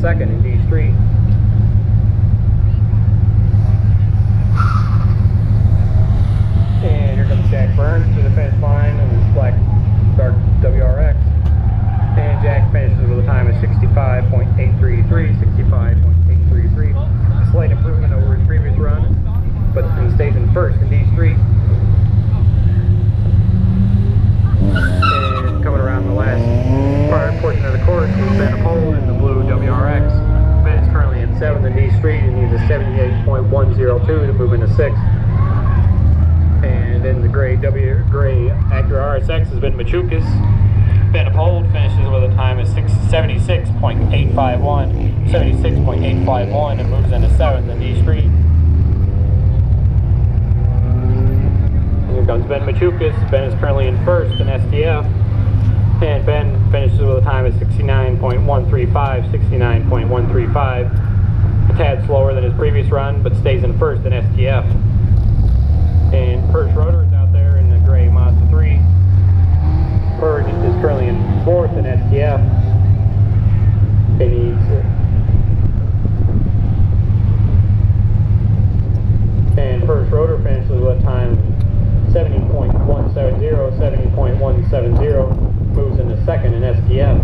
second in D Street. And here comes Jack Burns to the finish line in his black dark WRX. And Jack finishes with a time of 65.833, 65.833. A slight improvement over his previous run, but he stays in first in D Street. And coming around the last part, portion of the course is Ben Uphold in the blue WRX. Ben is currently in seventh in D Street and needs a 78.102 sixth. And then the gray W gray Acura RSX has been Machukas. Ben Uphold finishes with a time of 76.851, 76.851 and moves into seventh in D Street. Here comes Ben Machukas. Ben is currently in first in STF. And Ben finishes with a time of 69.135, 69.135. A tad slower than his previous run, but stays in first in STF. And Purge Rotor is out there in the gray Mazda 3. Purge is currently in fourth in STF. And he's and Purge Rotor finishes with time 70.170, 70.170, moves into second in STF.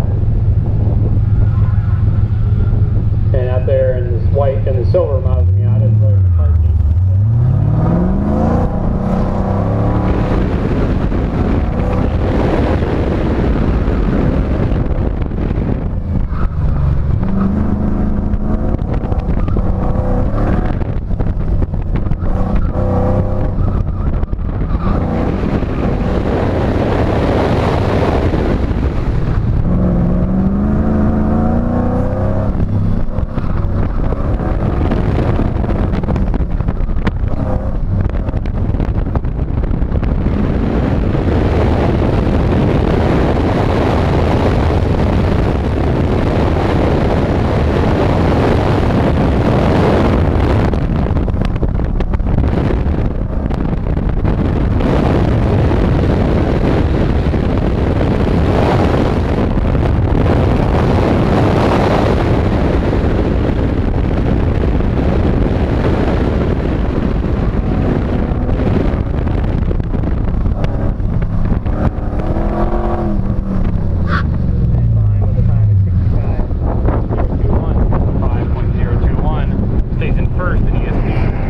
And out there in this white and the silver Mazda Miata is Larry McCartney. Fine with a time of 65.021, 5.021. Stays in first in ESP.